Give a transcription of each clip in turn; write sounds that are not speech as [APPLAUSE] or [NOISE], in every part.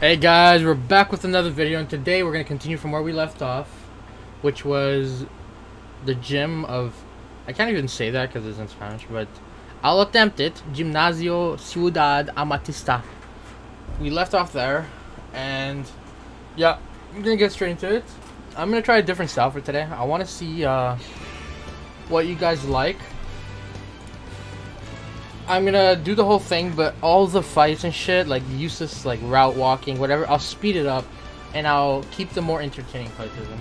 Hey guys, we're back with another video and today we're going to continue from where we left off which was the gym of I can't even say that because it's in Spanish but I'll attempt it Gimnasio Ciudad Amatista. We left off there and yeah I'm gonna get straight into it. I'm gonna try a different style for today. I want to see uh, what you guys like I'm gonna do the whole thing, but all the fights and shit, like useless, like route walking, whatever, I'll speed it up, and I'll keep the more entertaining fights of them.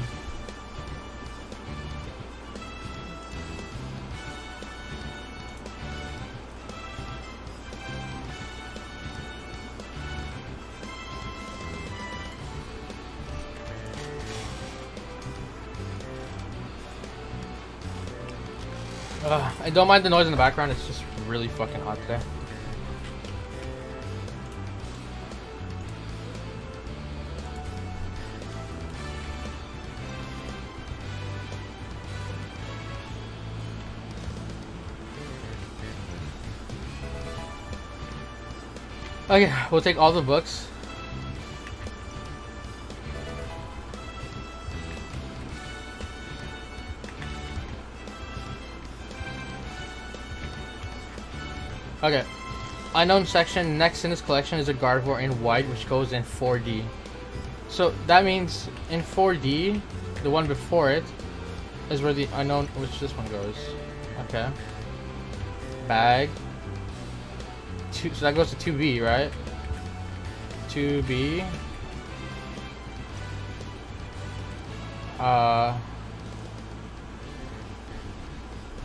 Uh, I don't mind the noise in the background, it's just really fucking hot today. Okay, we'll take all the books. Okay. Unknown section next in this collection is a Gardevoir in white, which goes in 4D. So that means in 4D, the one before it is where the unknown, which this one goes. Okay. Bag. Two, so that goes to 2B, right? 2B. Uh.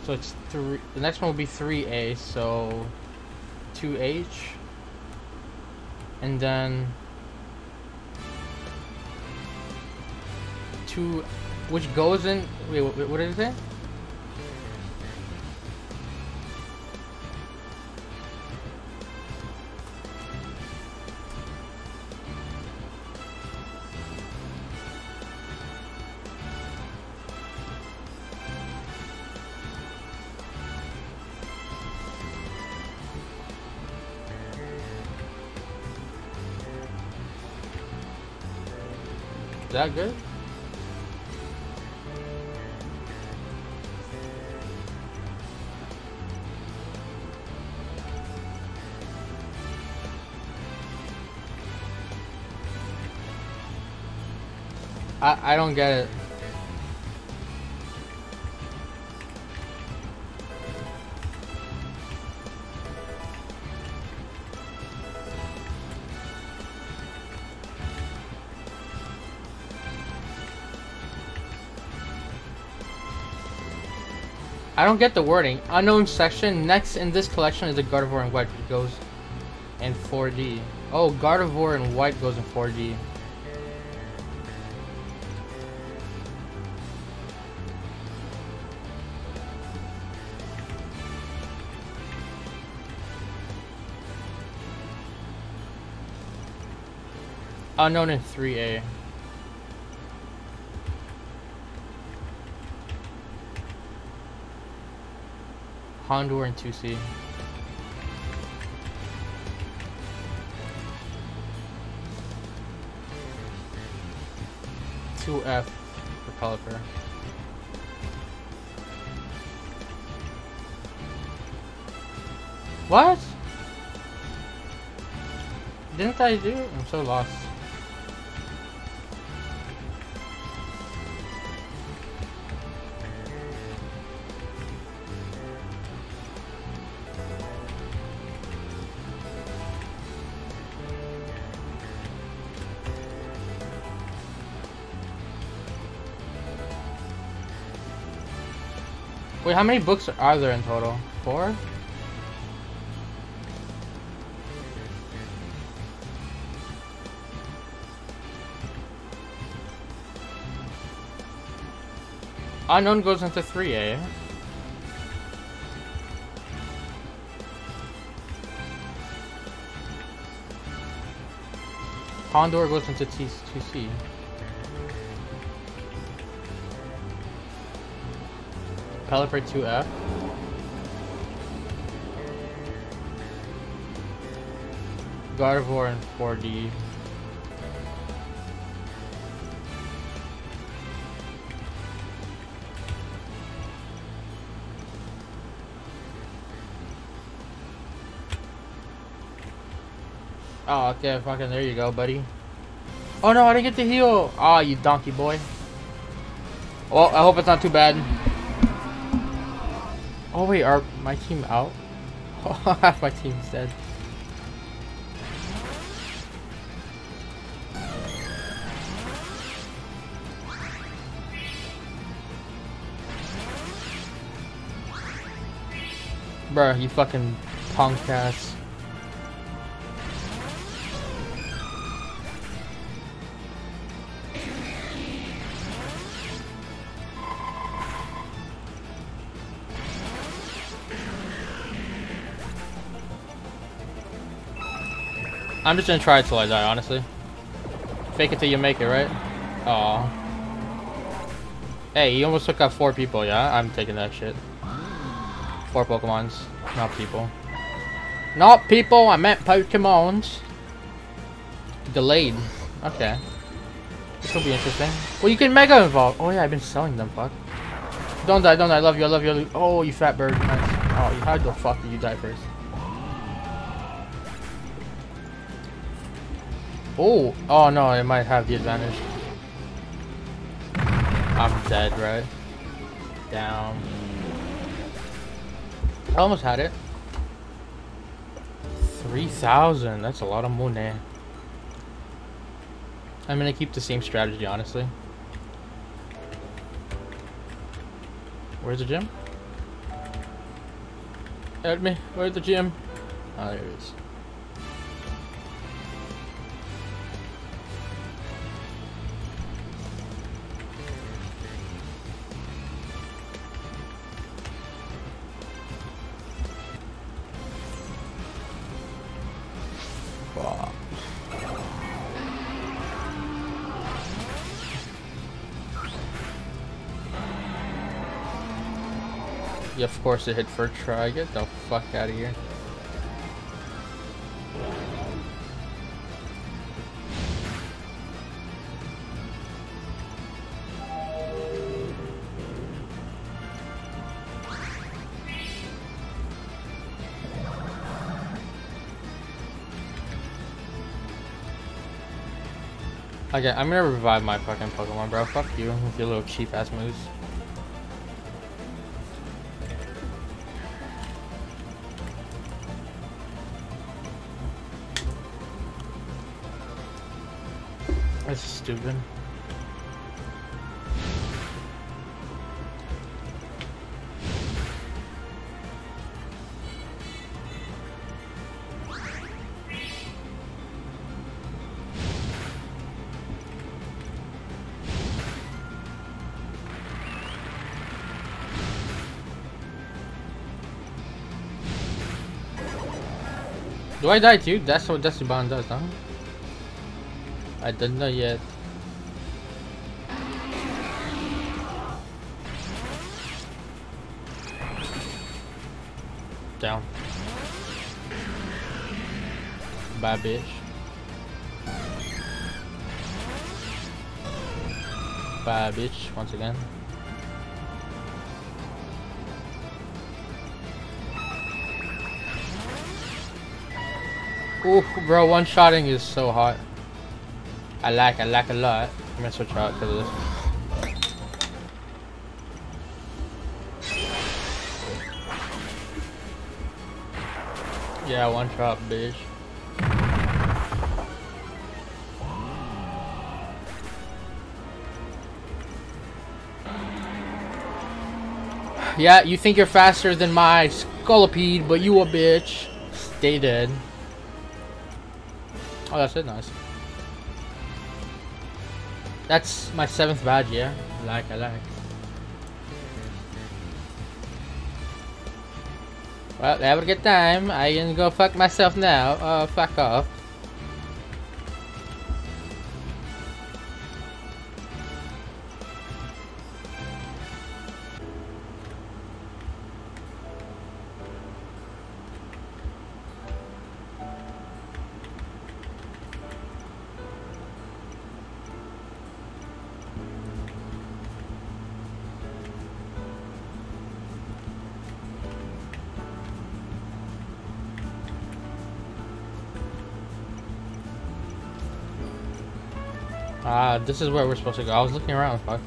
So it's three. The next one will be 3A. So 2H. And then 2 which goes in wait, wait what is it? That good? I, I don't get it. I don't get the wording. Unknown section. Next in this collection is a Gardevoir in white. It goes in 4D. Oh, Gardevoir in white goes in 4D. Unknown in 3A. Houndour and 2C. Two F for Pelipper. What? Didn't I do? I'm so lost. Wait, how many books are there in total? Four? Unknown goes into 3A. Eh? Houndour goes into T2C. Pelipper 2F. God in 4D. Oh, okay, fucking there you go, buddy. Oh no, I didn't get the heal! Aw, oh, you donkey boy. Well, I hope it's not too bad. Oh wait, are my team out? [LAUGHS] Half my team's dead. Bruh, you fucking punk ass. I'm just gonna try it till I die, honestly. Fake it till you make it, right? Aw. Hey, he almost took out four people, yeah? I'm taking that shit. Four Pokemons, not people. Not people, I meant Pokemons. Delayed. Okay. This will be interesting. Well, you can Mega Evolve. Oh yeah, I've been selling them, fuck. Don't die, don't die, I love you, I love you. Oh, you fat bird. Nice. Oh, how the fuck did you die first? Oh, oh no, it might have the advantage. I'm dead, right? Down. I almost had it. 3,000, that's a lot of money. I'm gonna keep the same strategy, honestly. Where's the gym? Help me, where's the gym? Oh, there it is. Course it hit first try. Get the fuck out of here. Okay, I'm gonna revive my fucking Pokemon, bro. Fuck you with your little cheap ass moves. Stupid. Do I die too? That's what Destiny Bond does, huh? I don't know yet. Down. Bye, bitch. Bye, bitch, once again. Ooh, bro, one-shotting is so hot. I like, I like a lot. I'm gonna switch out of this. Yeah, one shot, bitch. Yeah, you think you're faster than my Scolipede, but you a bitch. Stay dead. Oh, that's it, nice. That's my seventh badge, yeah? I like, I like. Well, have a good time. I can go fuck myself now. Oh, fuck off. This is where we're supposed to go. I was looking around, fuck.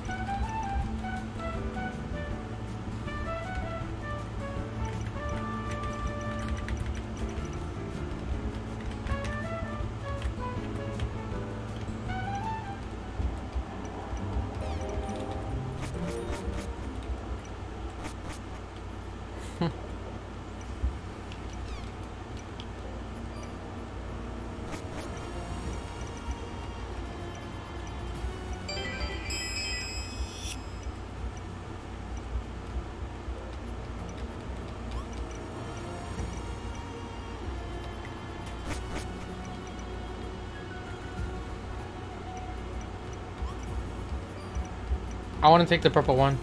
I want to take the purple one.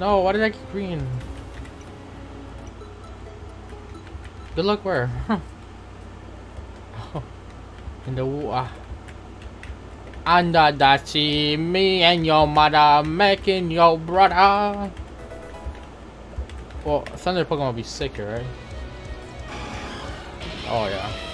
No, why did I get green? Good luck where? [LAUGHS] In the water. Under the sea, me and your mother making your brother. Well, Thunder Pokemon would be sicker, right? Oh yeah.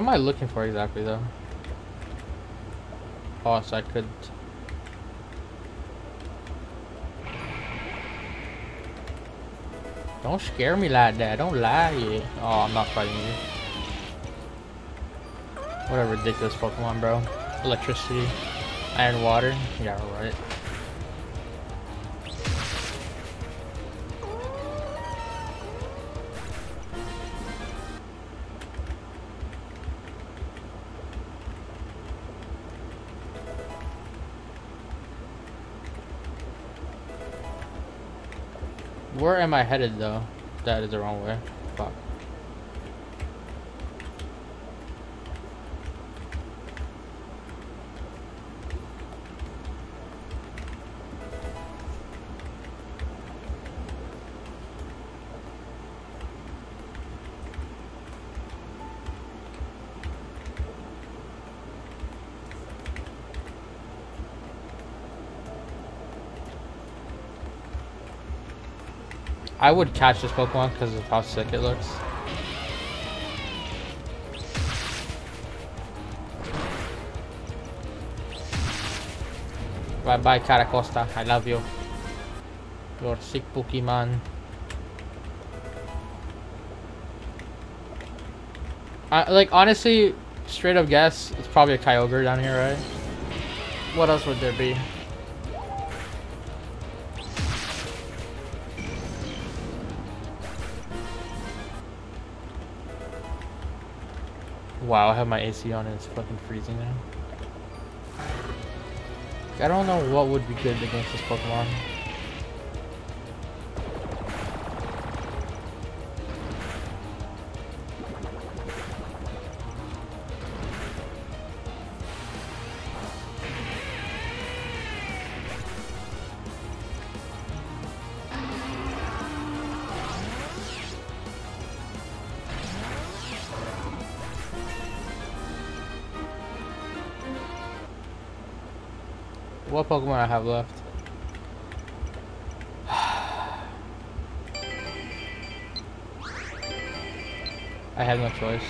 Am I looking for exactly though? Oh, so I could... Don't scare me like that. Don't lie. Oh, I'm not fighting you. What a ridiculous Pokemon, bro. Electricity. Iron water. Yeah, right. Where am I headed though? That is the wrong way. Fuck. I would catch this Pokemon because of how sick it looks. Bye bye Carracosta, I love you. You're sick Pokemon. I, like honestly, straight up guess, it's probably a Kyogre down here, right? What else would there be? Wow, I have my AC on and it's fucking freezing now. I don't know what would be good against this Pokemon. I have left? I have no choice.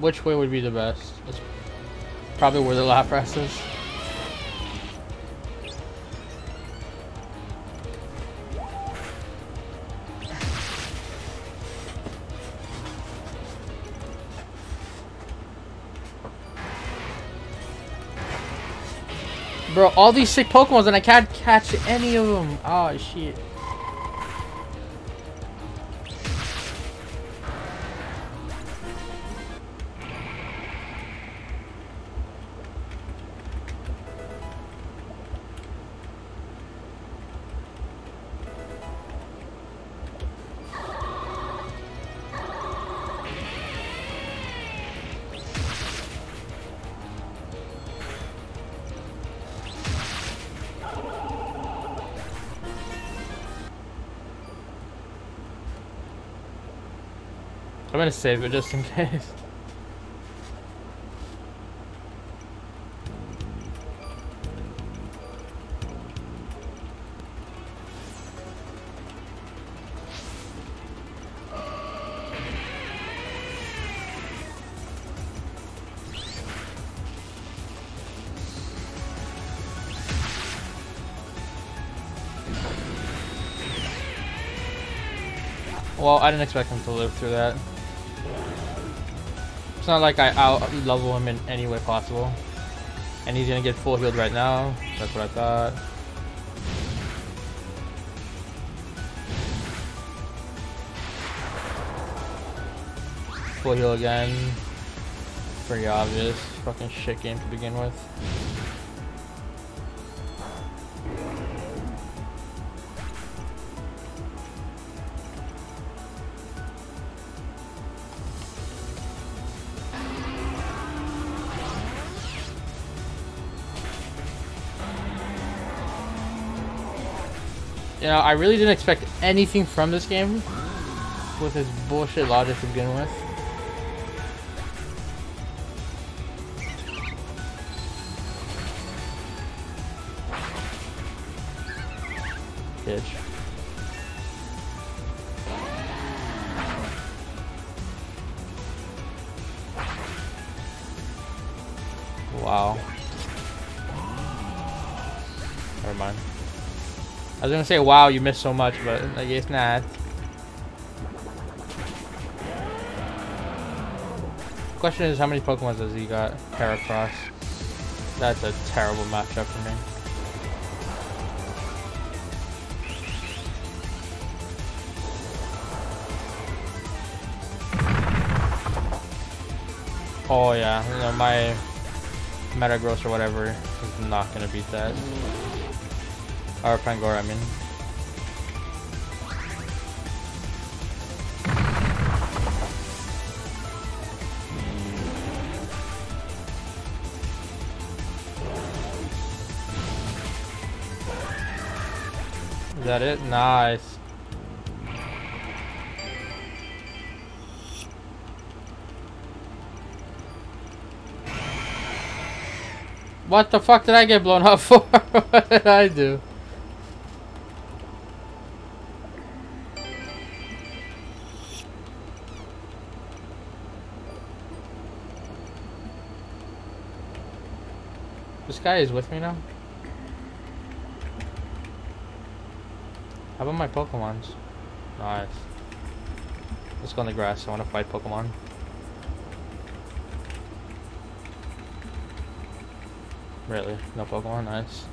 Which way would be the best? Probably where the Lapras is. Bro, all these sick Pokemons and I can't catch any of them. Oh, shit. I'm gonna save it just in case. Well, I didn't expect him to live through that. It's not like I out level him in any way possible. And he's gonna get full healed right now. That's what I thought. Full heal again. Pretty obvious. Fucking shit game to begin with. Know, I really didn't expect anything from this game with his bullshit logic to begin with. Bitch. Gonna say, wow, you missed so much, but I guess not. Question is, how many Pokemon does he got? Heracross. That's a terrible matchup for me. Oh yeah, you know, my Metagross or whatever is not gonna beat that. Or Pangor, I mean. Is that it? Nice. What the fuck did I get blown up [LAUGHS] for? what did I do? Guy is with me now? How about my Pokemons? Nice. Let's go on the grass. I want to fight Pokemon. Really? No Pokemon? Nice.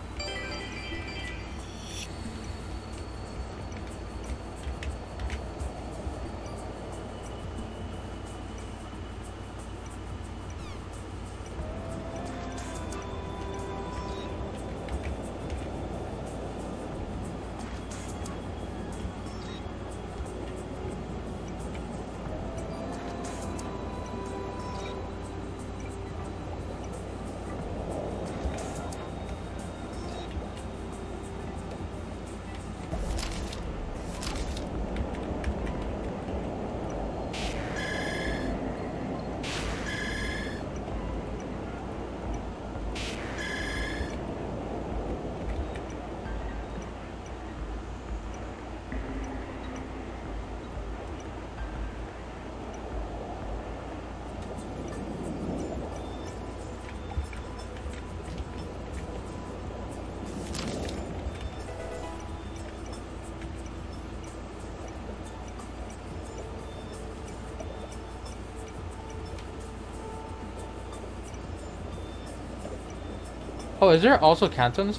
Oh, is there also Kanto in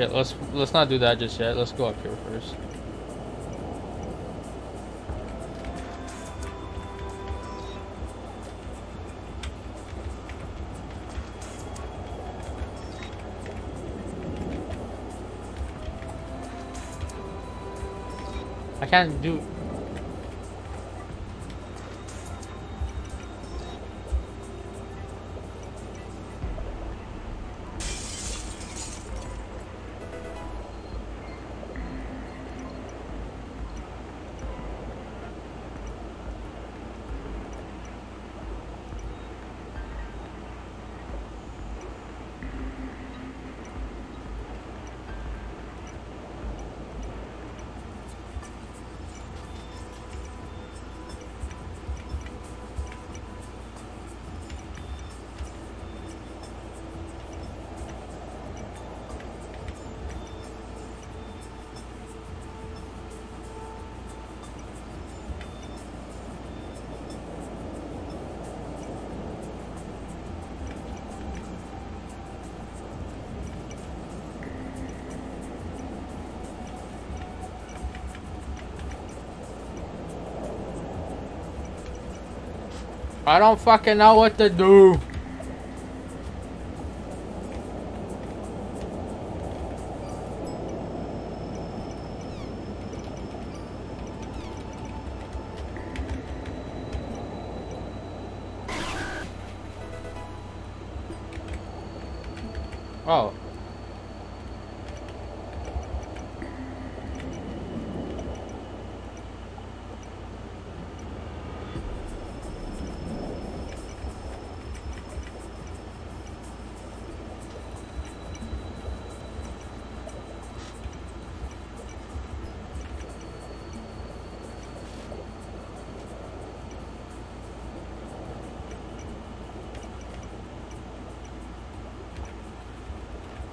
Okay, let's let's not do that just yet. Let's go up here first. I can't do I don't fucking know what to do.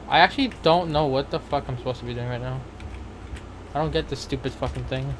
I actually don't know what the fuck I'm supposed to be doing right now. I don't get this stupid fucking thing.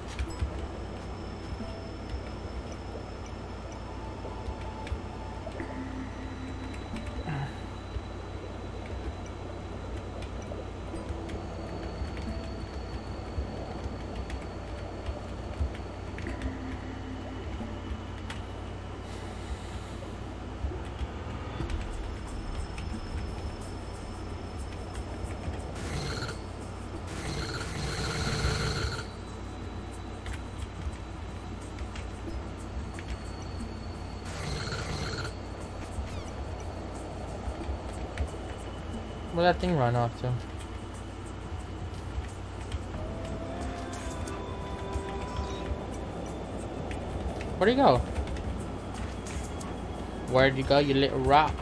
Where'd that thing run off to? Where'd he go? Where'd you go, you little rat?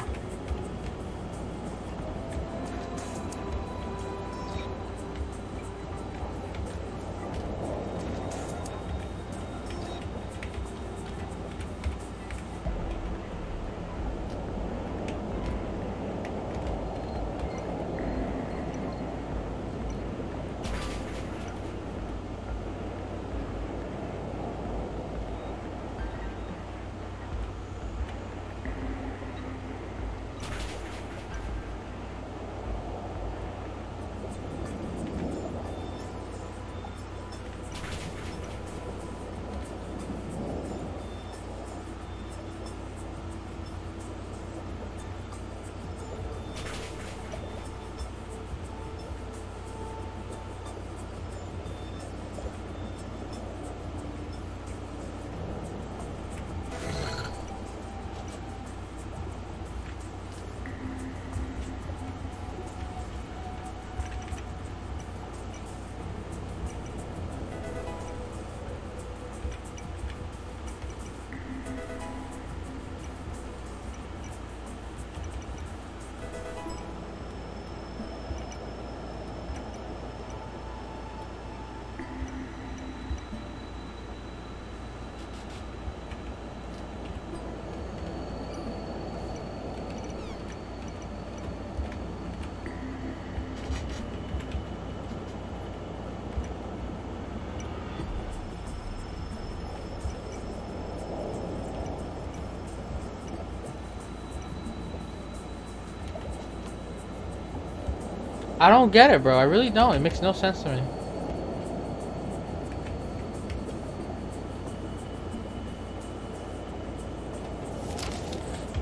I don't get it, bro. I really don't. It makes no sense to me.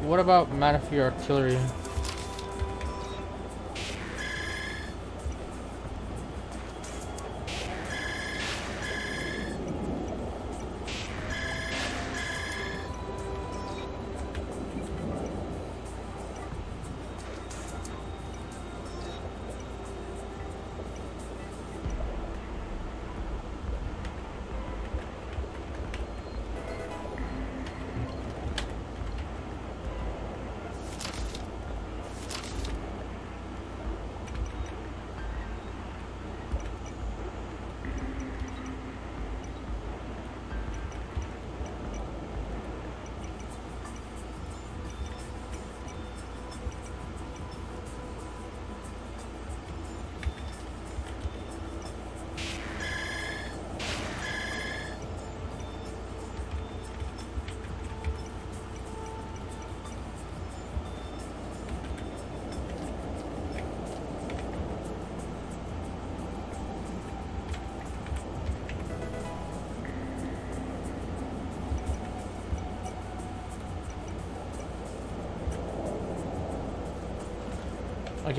What about Manaphy artillery?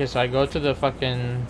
Okay, so I go to the fucking...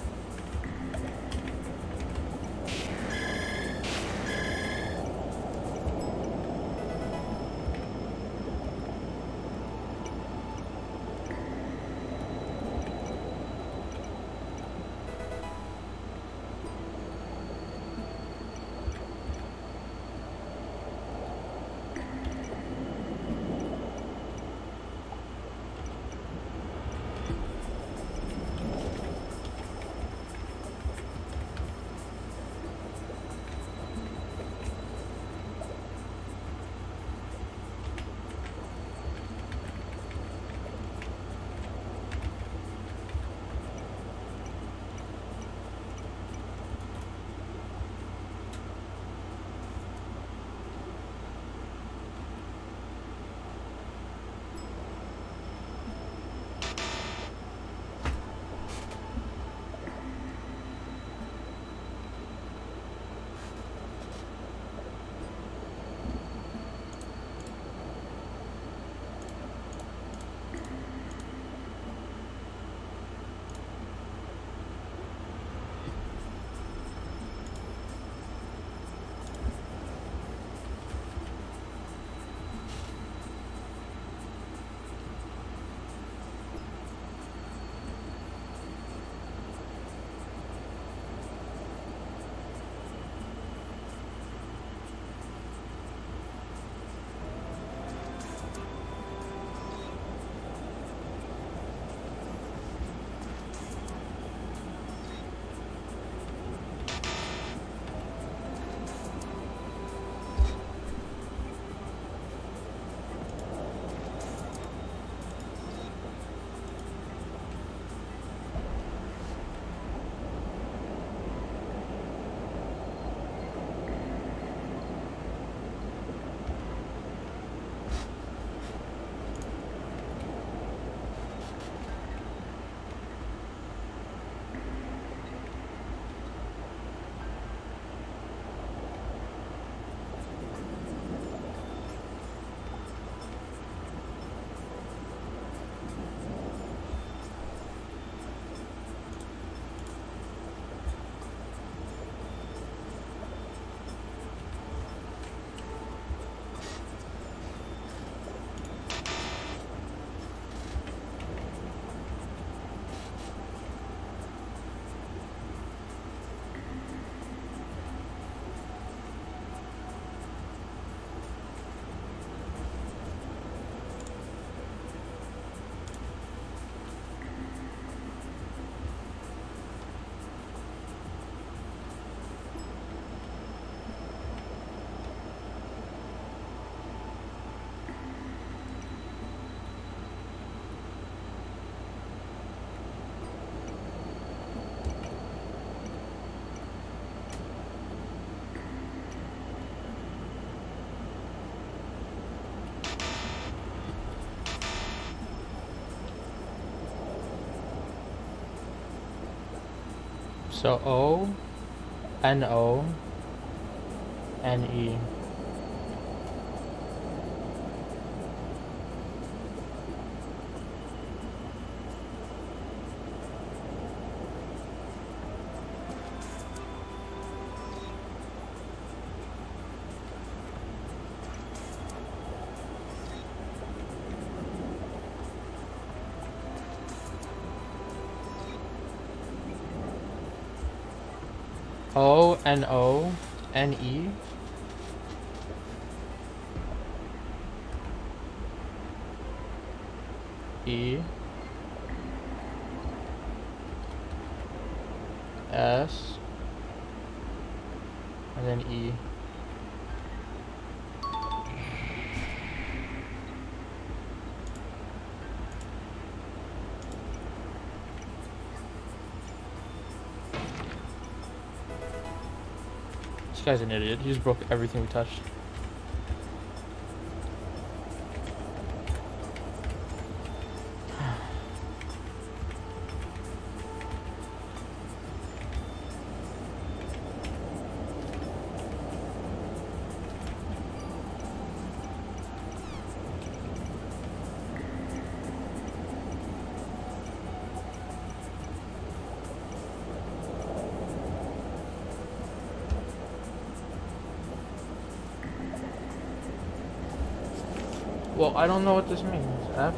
So O, N O, N E. O N guy's an idiot. He just broke everything we touched. Well, I don't know what this means. F.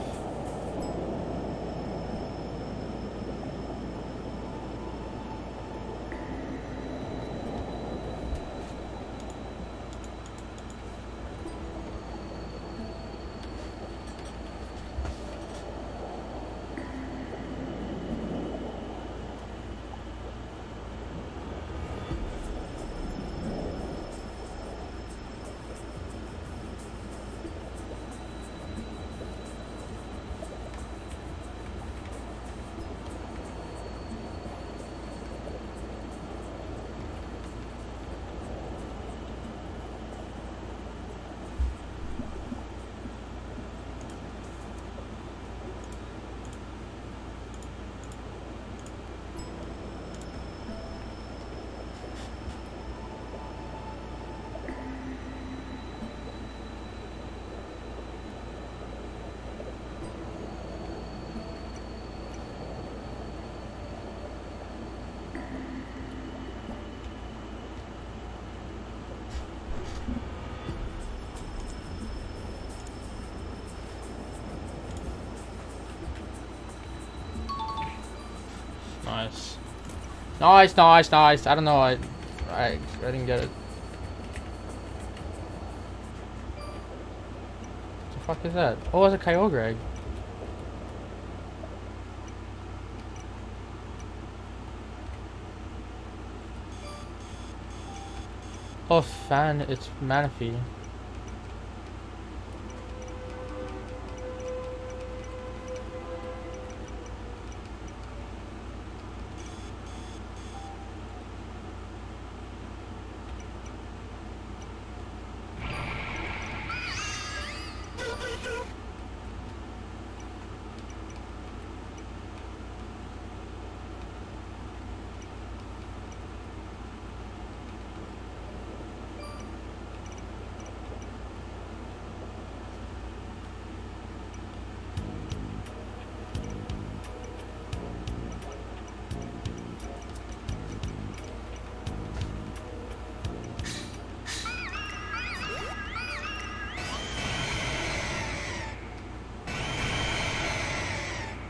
Nice. Nice, nice, nice. I don't know. I, I, I didn't get it. What the fuck is that? Oh, it's a Kyogre egg. Oh, fan. It's Manaphy.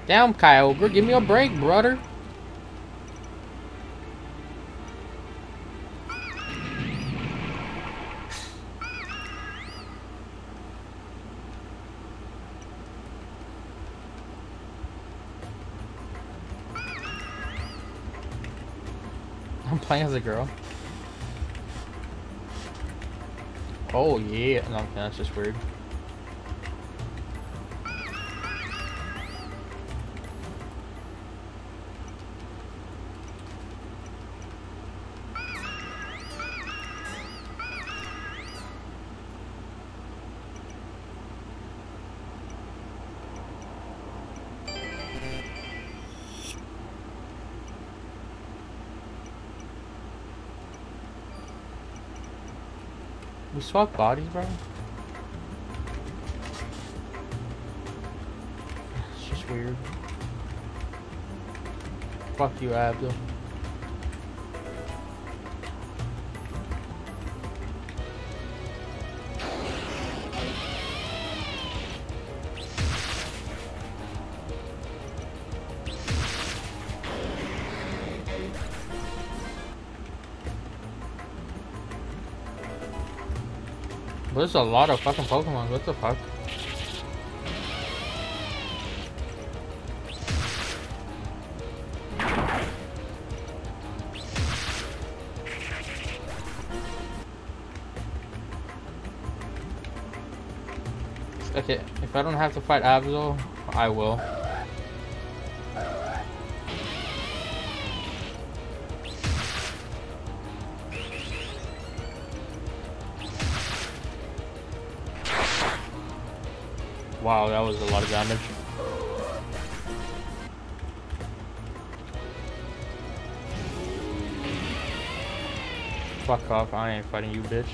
Damn, Kyogre, give me a break, brother. [LAUGHS] I'm playing as a girl. Oh yeah, no, that's just weird. Swap bodies, bro? It's just weird. Fuck you, Abdul. There's a lot of fucking Pokemon. What the fuck? Okay, if I don't have to fight Absol, I will. Wow, that was a lot of damage. Fuck off, I ain't fighting you, bitch.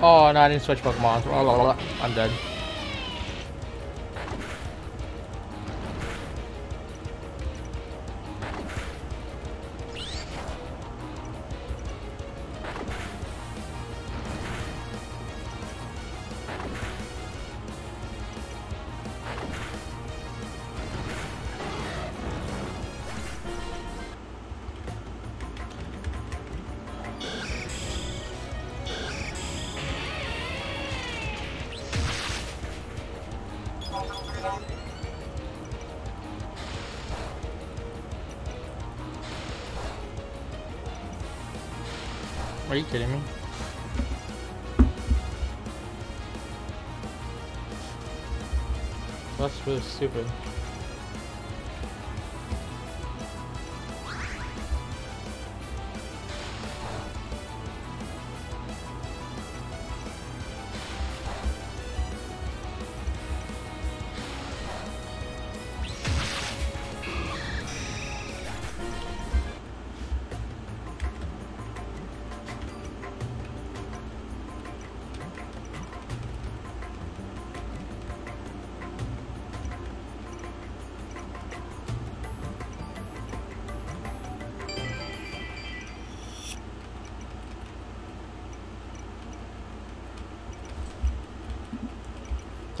Oh, no, I didn't switch Pokemon. I'm dead. Stupid.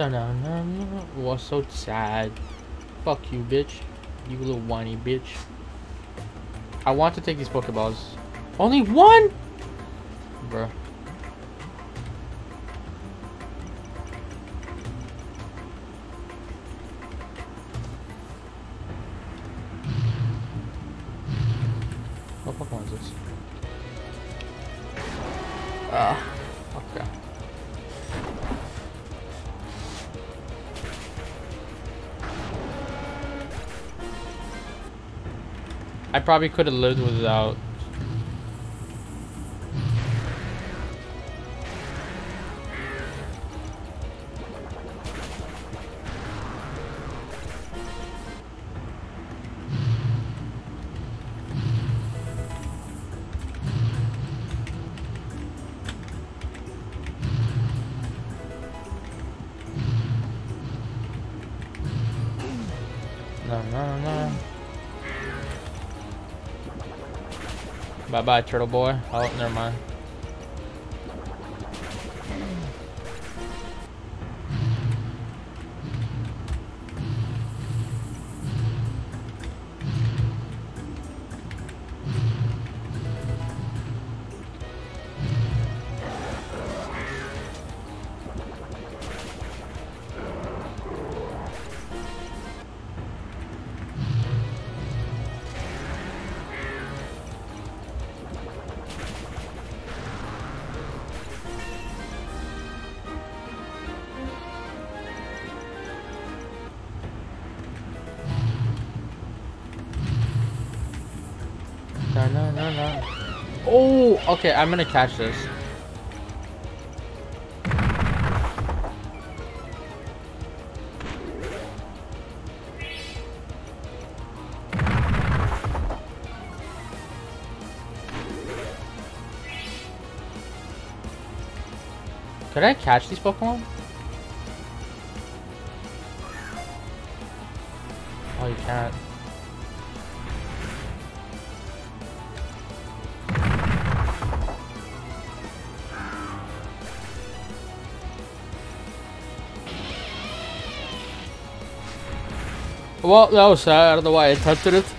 Was so sad. Fuck you, bitch. You little whiny bitch. I want to take these Pokeballs. Only one? Bruh. Probably could have lived without Bye bye, turtle boy. Oh, never mind. Okay, I'm gonna catch this. Could I catch these Pokemon? Oh, you can't. Well, that was sad. I don't know why I attempted it.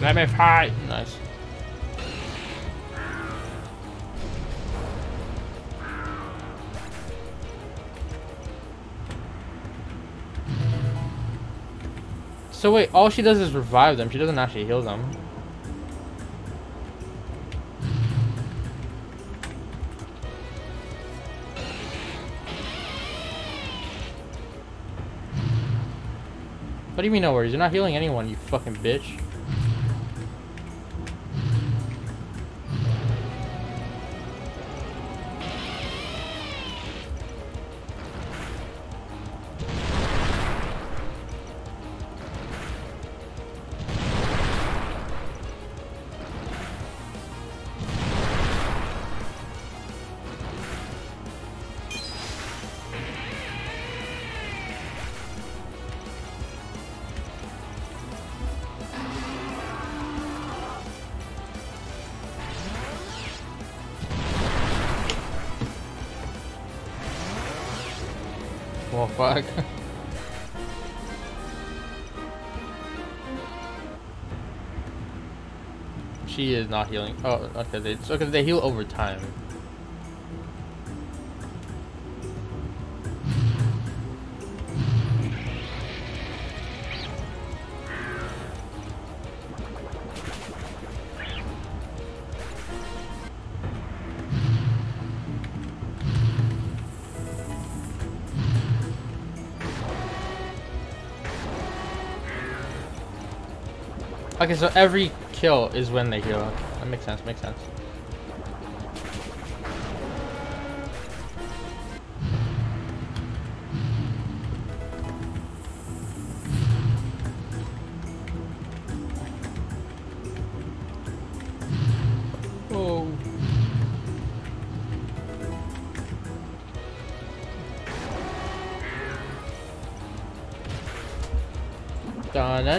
Let me fight! So wait, all she does is revive them. She doesn't actually heal them. What do you mean no worries? You're not healing anyone, you fucking bitch. She is not healing. Oh, okay. They, okay, they heal over time. Okay, so every kill is when they heal. That makes sense, makes sense.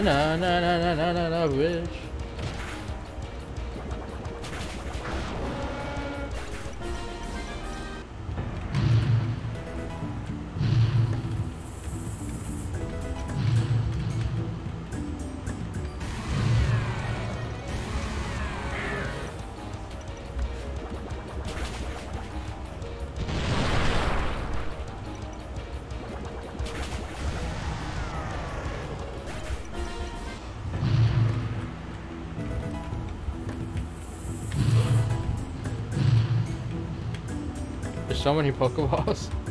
na na na na na so many Pokeballs.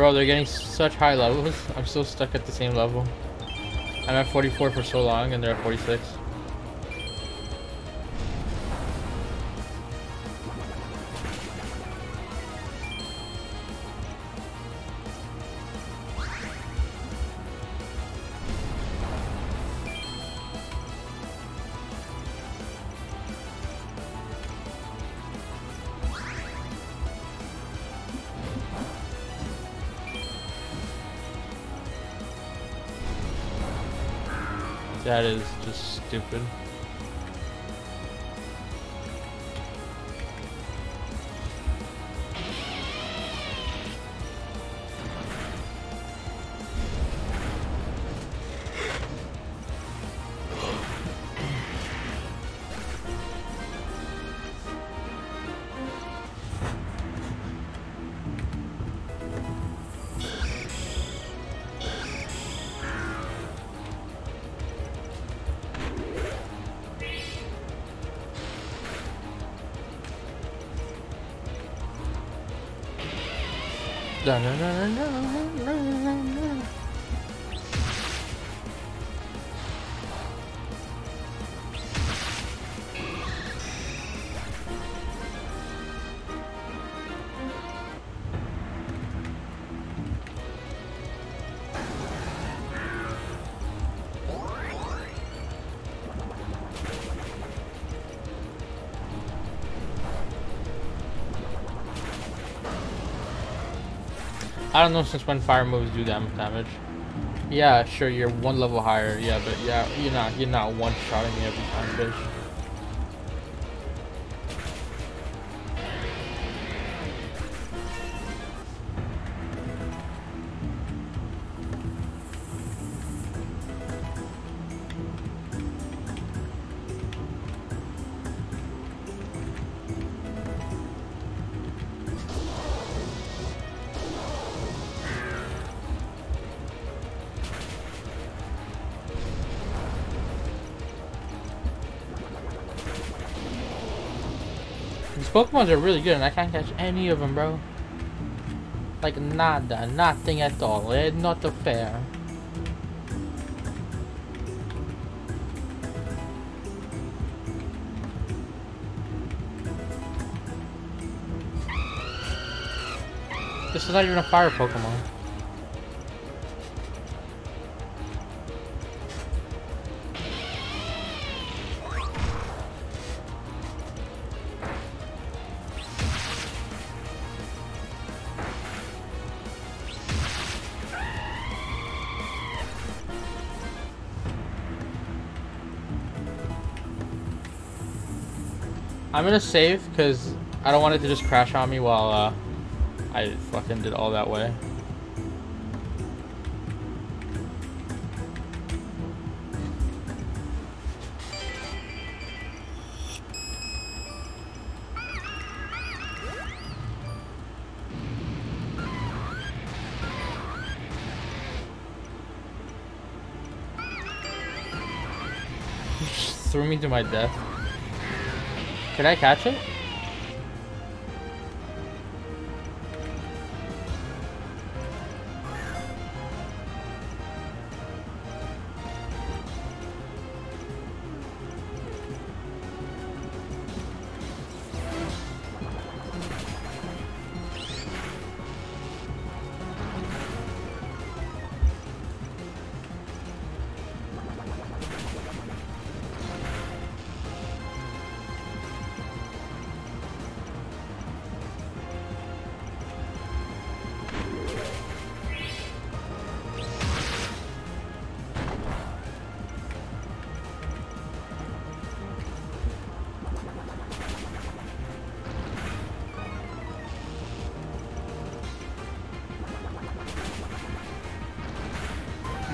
Bro, they're getting such high levels. I'm still stuck at the same level. I'm at 44 for so long and they're at 46. That is just stupid. I don't know since when fire moves do damage. Yeah, sure, you're one level higher. Yeah, but yeah, you're not you're not one shotting me every time, bitch. These Pokemons are really good and I can't catch any of them, bro. Like nada, nothing at all. It's not fair. This is not even a fire Pokemon. I'm gonna save because I don't want it to just crash on me while uh, I fucking did all that way. Threw me to my death. Can I catch it?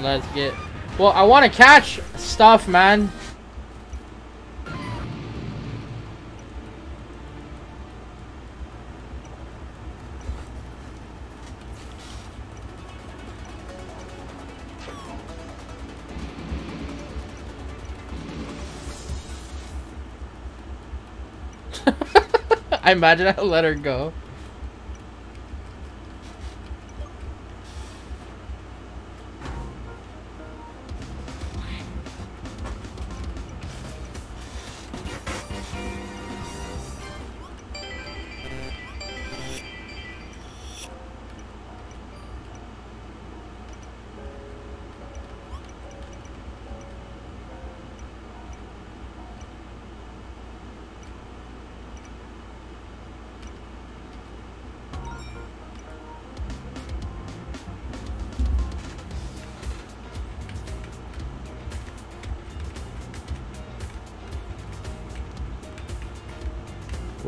Let's get... Well, I want to catch stuff, man. [LAUGHS] I imagine I let her go.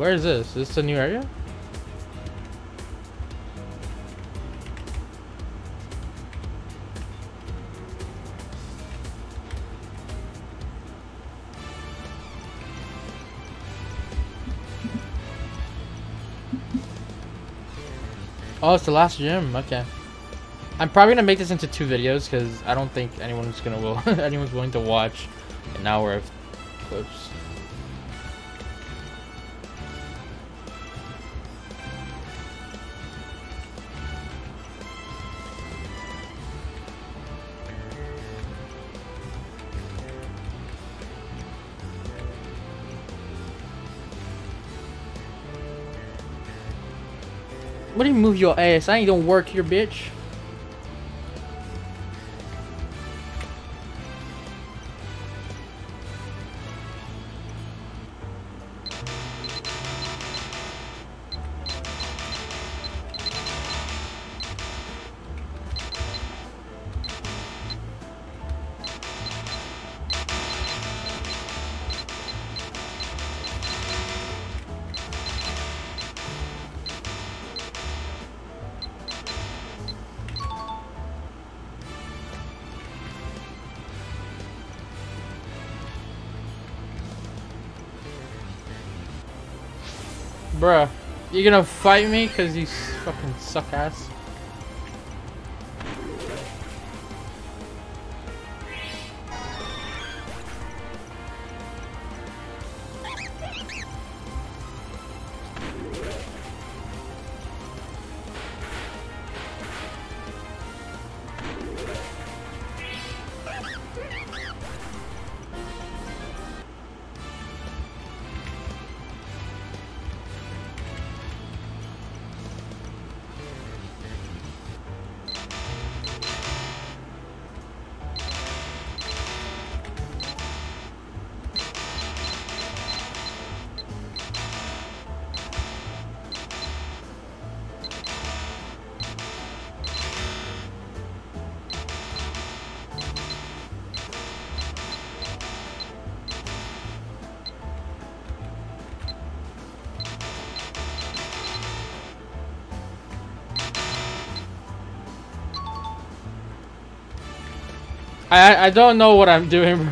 Where is this? Is this a new area? Oh, it's the last gym. Okay. I'm probably gonna make this into two videos because I don't think anyone's gonna will [LAUGHS] anyone's willing to watch an hour of clips. Move your ass? I ain't gonna work here, bitch. Bruh, you gonna fight me cause you fucking suck ass? I I don't know what I'm doing.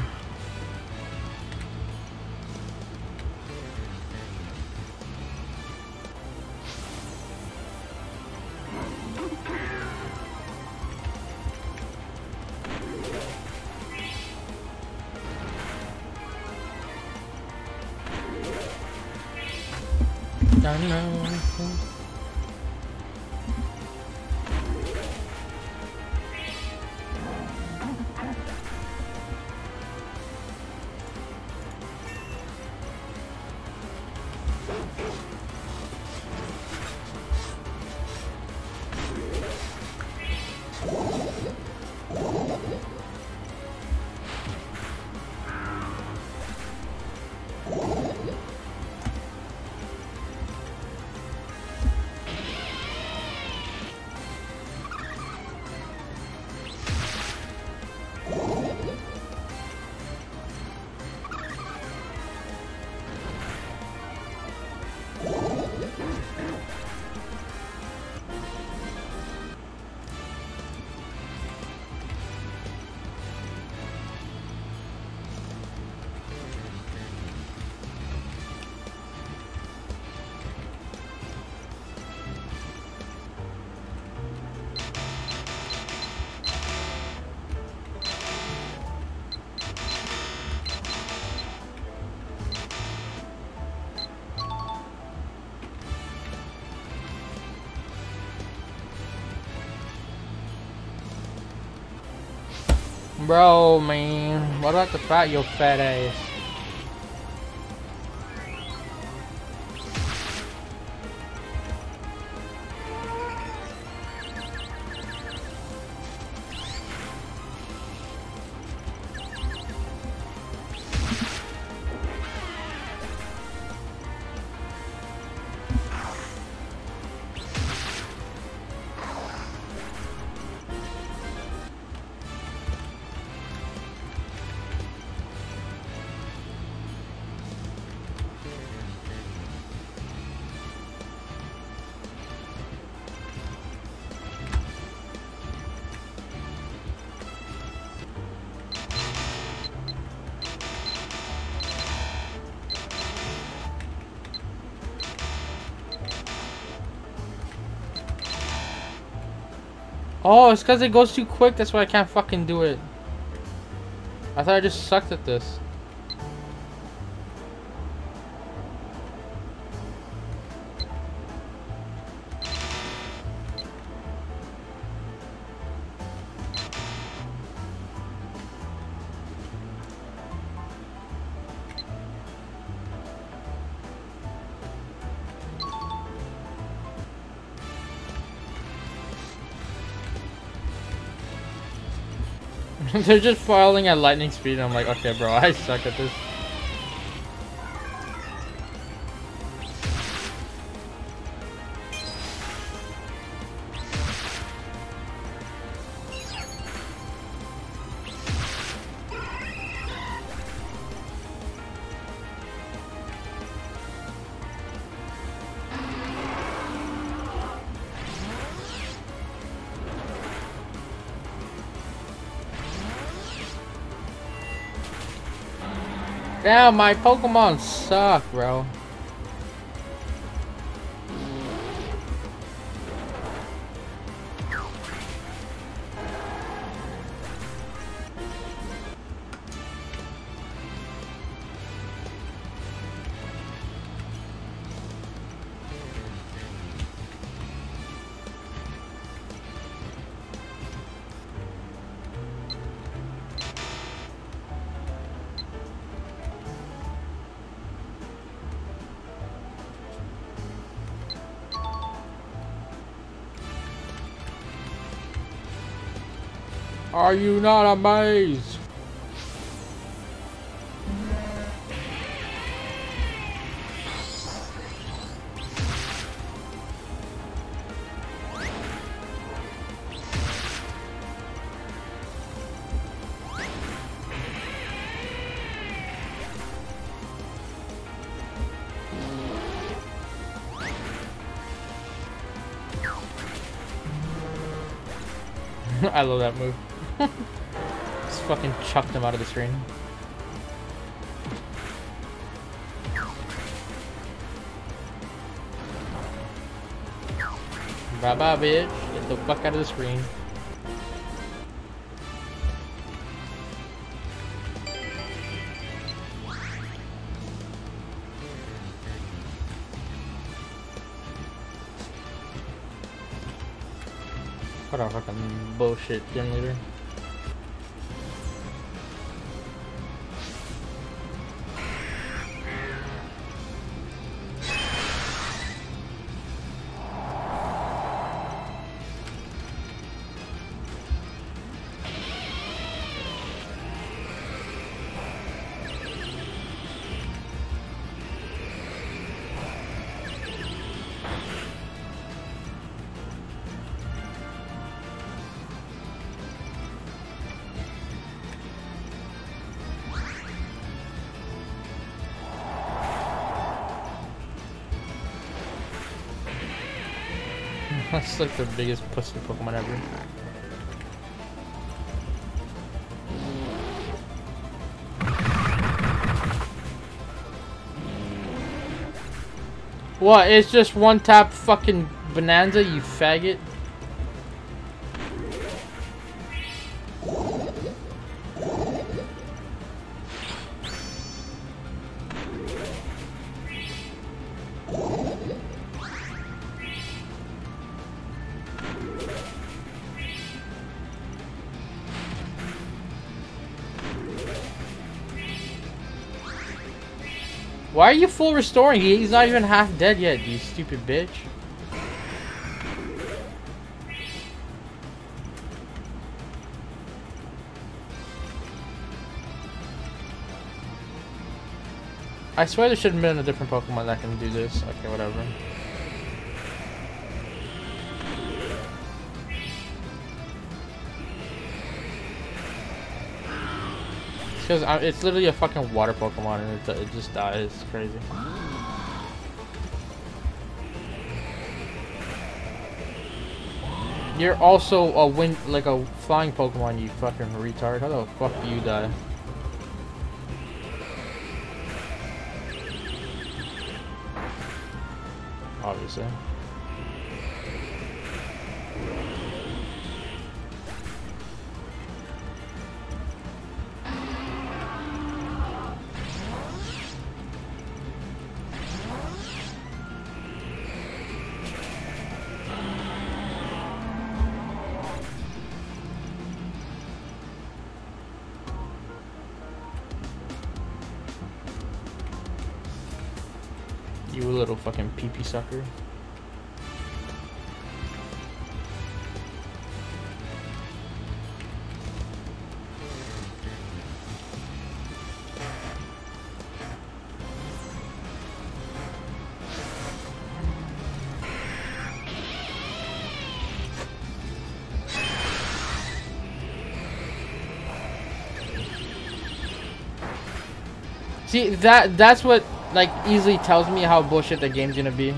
Bro, man. What about the fight your fat ass? Oh, it's because it goes too quick. That's why I can't fucking do it. I thought I just sucked at this. They're just falling at lightning speed. I'm like, okay, bro, I suck at this. My Pokemon suck, bro. Are you not amazed? [LAUGHS] I love that move. [LAUGHS] Just fucking chucked him out of the screen. Bye bye, bitch. Get the fuck out of the screen. What a fucking bullshit gym leader. That's like the biggest pussy Pokemon ever. What? It's just one tap fucking bonanza, you faggot. Why are you full restoring? He's not even half dead yet, you stupid bitch. I swear there should have been a different Pokemon that can do this. Okay, whatever. Because it's literally a fucking water Pokemon and it, it just dies. It's crazy. You're also a wind, like a flying Pokemon, you fucking retard. How the fuck do you die? Obviously. sucker. See that that's what like easily tells me how bullshit the game's gonna be.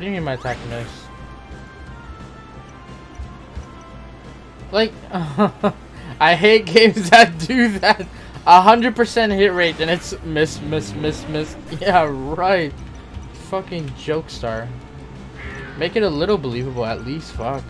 What do you mean by attack miss? Like, [LAUGHS] I hate games [LAUGHS] that do that. Hundred percent hit rate and it's miss, miss, miss, miss. [LAUGHS] Yeah, right. Fucking joke star. Make it a little believable at least, fuck.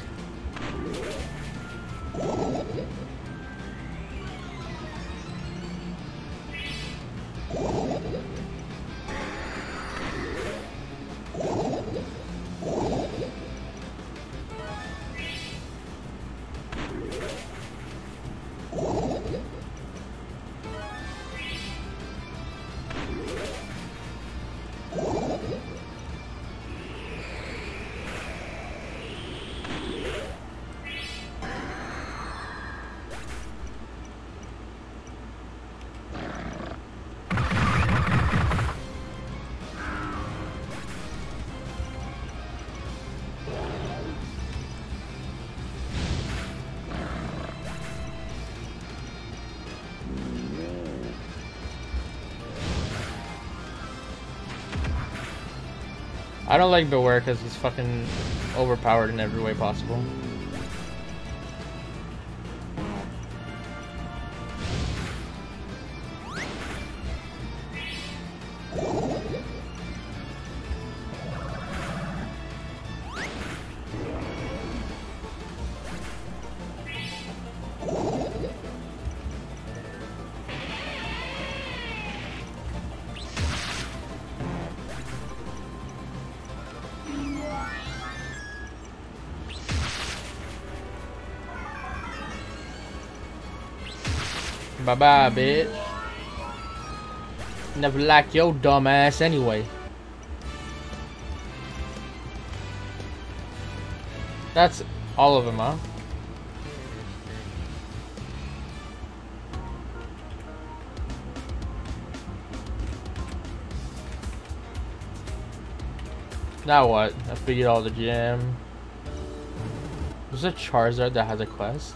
I don't like Bewear because he's fucking overpowered in every way possible. Bye bye, bitch. Never liked your dumb ass anyway. That's all of them, huh? Now what? I figured all the gym. There's a Charizard that has a quest.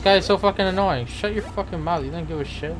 This guy is so fucking annoying. Shut your fucking mouth. You don't give a shit.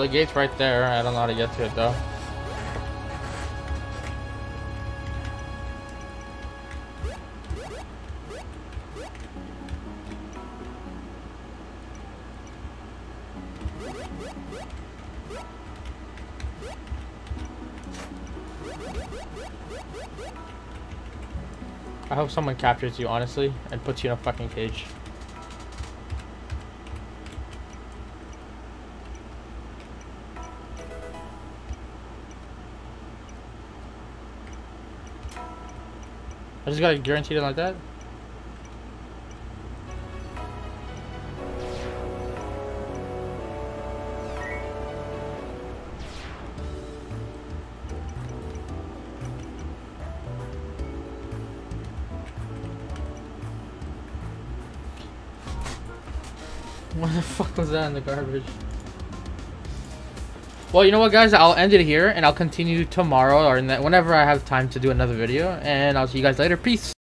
The gate's right there. I don't know how to get to it though. I hope someone captures you, honestly, and puts you in a fucking cage. I just gotta guarantee it like that. What the fuck was that in the garbage? Well, you know what, guys? I'll end it here, and I'll continue tomorrow or whenever I have time to do another video. And I'll see you guys later. Peace.